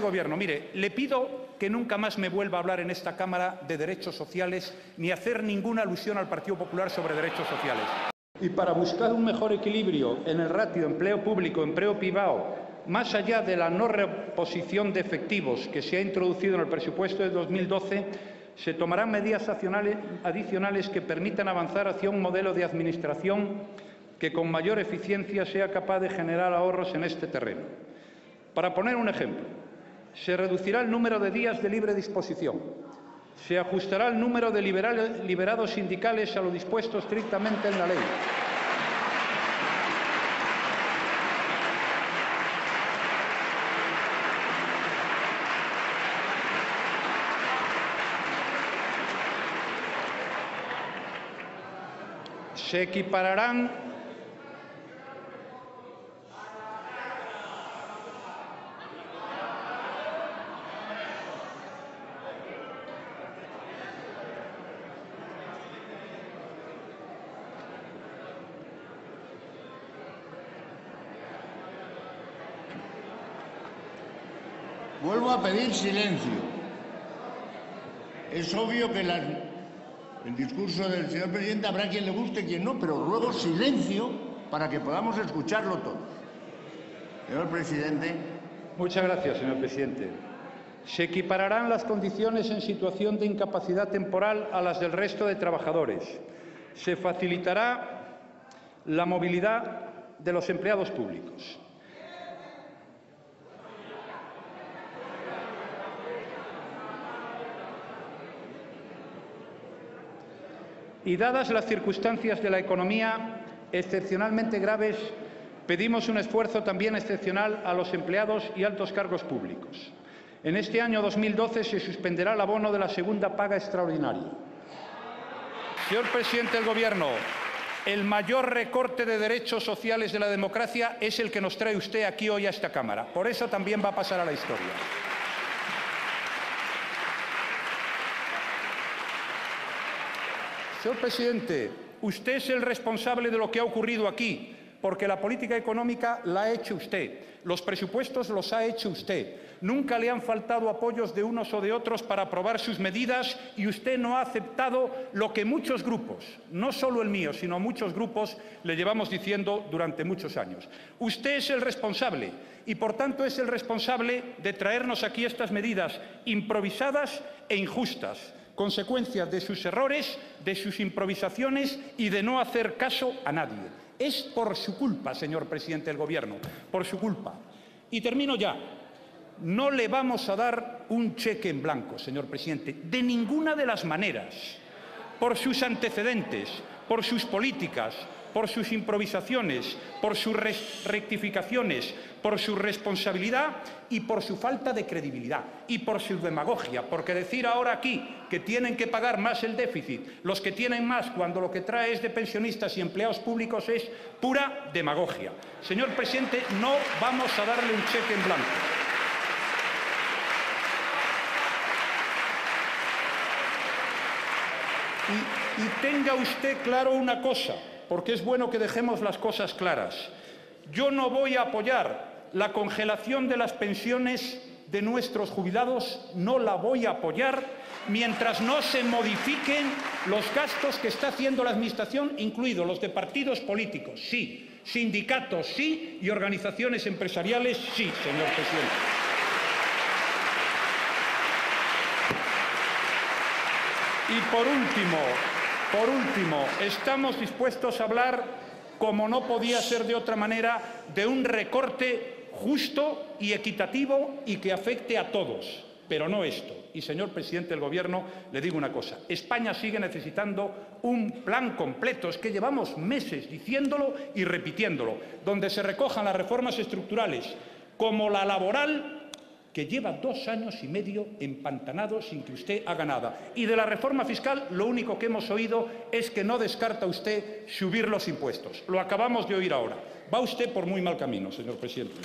Gobierno, mire, le pido que nunca más me vuelva a hablar en esta Cámara de derechos sociales ni hacer ninguna alusión al Partido Popular sobre derechos sociales. Y para buscar un mejor equilibrio en el ratio empleo público-empleo privado, más allá de la no reposición de efectivos que se ha introducido en el presupuesto de 2012, se tomarán medidas adicionales que permitan avanzar hacia un modelo de Administración que con mayor eficiencia sea capaz de generar ahorros en este terreno. Para poner un ejemplo, se reducirá el número de días de libre disposición, se ajustará el número de liberados sindicales a lo dispuesto estrictamente en la ley. Se equipararán Vuelvo a pedir silencio. Es obvio que el discurso del señor presidente habrá quien le guste y quien no, pero ruego silencio para que podamos escucharlo todos. Señor presidente. Muchas gracias, señor presidente. Se equipararán las condiciones en situación de incapacidad temporal a las del resto de trabajadores. Se facilitará la movilidad de los empleados públicos. Y dadas las circunstancias de la economía excepcionalmente graves, pedimos un esfuerzo también excepcional a los empleados y altos cargos públicos. En este año 2012 se suspenderá el abono de la segunda paga extraordinaria. Señor presidente del Gobierno, el mayor recorte de derechos sociales de la democracia es el que nos trae usted aquí hoy a esta Cámara. Por eso también va a pasar a la historia. Señor presidente, usted es el responsable de lo que ha ocurrido aquí, porque la política económica la ha hecho usted, los presupuestos los ha hecho usted. Nunca le han faltado apoyos de unos o de otros para aprobar sus medidas y usted no ha aceptado lo que muchos grupos, no solo el mío, sino muchos grupos, le llevamos diciendo durante muchos años. Usted es el responsable y, por tanto, es el responsable de traernos aquí estas medidas improvisadas e injustas consecuencias de sus errores, de sus improvisaciones y de no hacer caso a nadie. Es por su culpa, señor presidente del Gobierno, por su culpa. Y termino ya. No le vamos a dar un cheque en blanco, señor presidente, de ninguna de las maneras, por sus antecedentes, por sus políticas, por sus improvisaciones, por sus rectificaciones, por su responsabilidad y por su falta de credibilidad y por su demagogia, porque decir ahora aquí que tienen que pagar más el déficit los que tienen más cuando lo que trae es de pensionistas y empleados públicos es pura demagogia. Señor presidente, no vamos a darle un cheque en blanco. Y, tenga usted claro una cosa, porque es bueno que dejemos las cosas claras. Yo no voy a apoyar la congelación de las pensiones de nuestros jubilados, no la voy a apoyar mientras no se modifiquen los gastos que está haciendo la Administración, incluidos los de partidos políticos, sí, sindicatos, sí, y organizaciones empresariales, sí, señor presidente. Y por último, por último, estamos dispuestos a hablar, como no podía ser de otra manera, de un recorte justo y equitativo y que afecte a todos, pero no esto. Y, señor presidente del Gobierno, le digo una cosa. España sigue necesitando un plan completo. Es que llevamos meses diciéndolo y repitiéndolo, donde se recojan las reformas estructurales como la laboral que lleva dos años y medio empantanado sin que usted haga nada. Y de la reforma fiscal lo único que hemos oído es que no descarta usted subir los impuestos. Lo acabamos de oír ahora. Va usted por muy mal camino, señor presidente.